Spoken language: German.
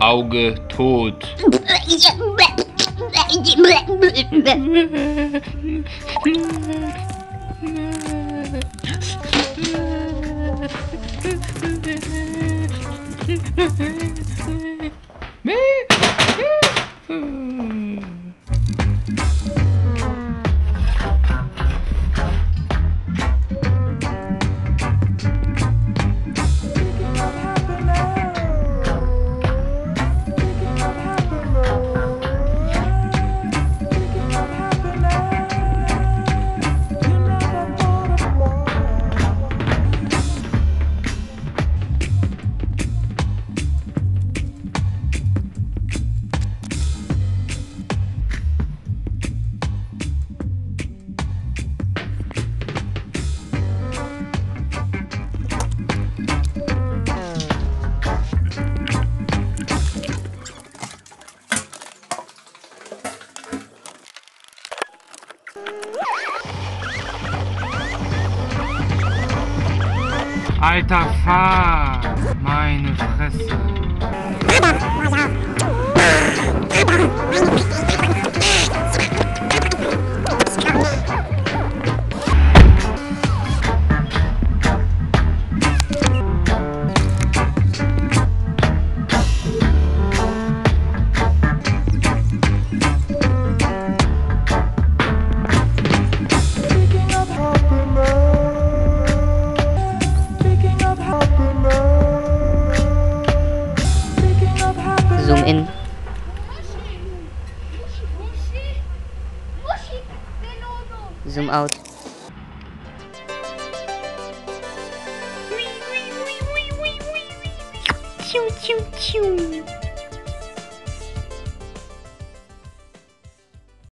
Auge tot. Hehehehe Alter Fahr! Meine Fresse. Zoom in. Zoom out. Choo choo choo.